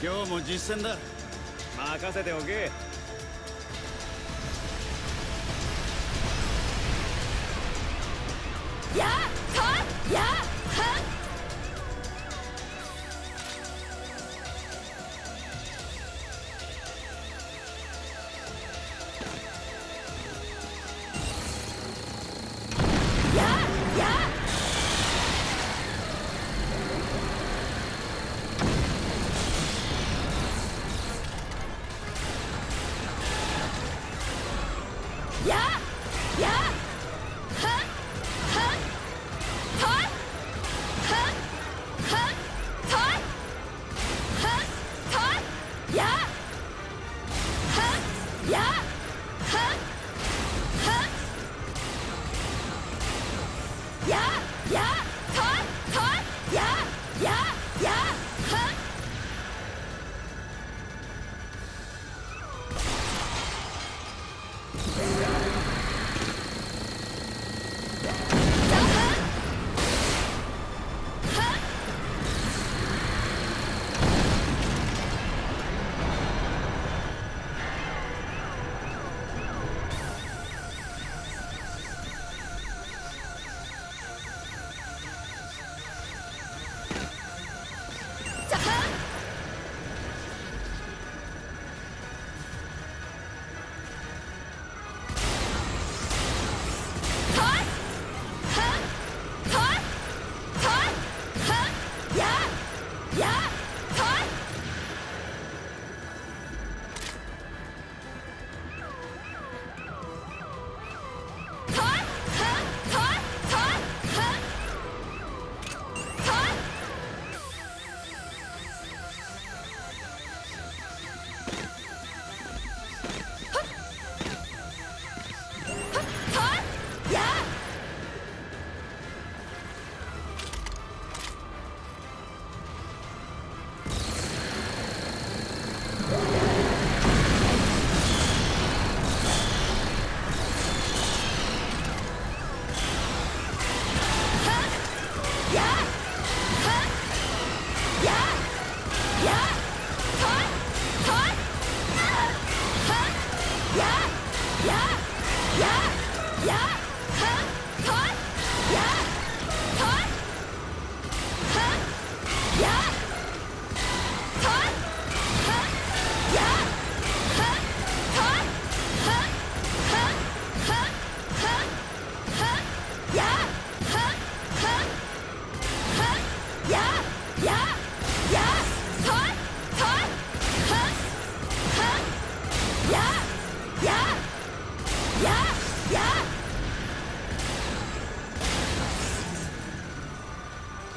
今日も実戦だ。任せておけ。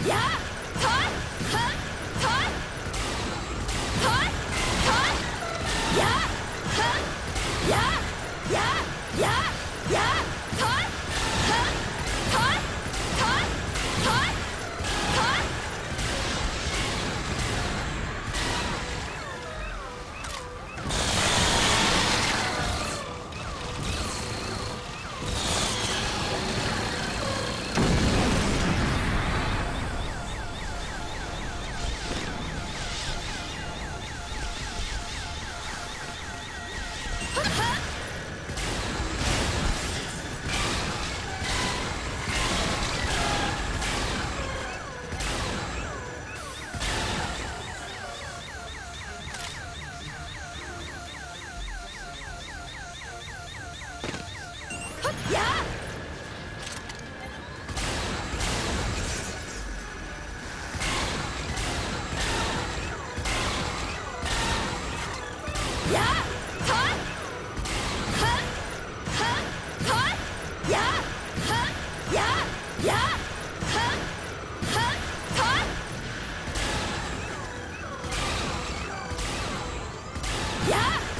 Yeah! Yeah!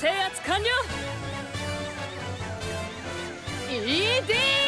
制圧完了。ED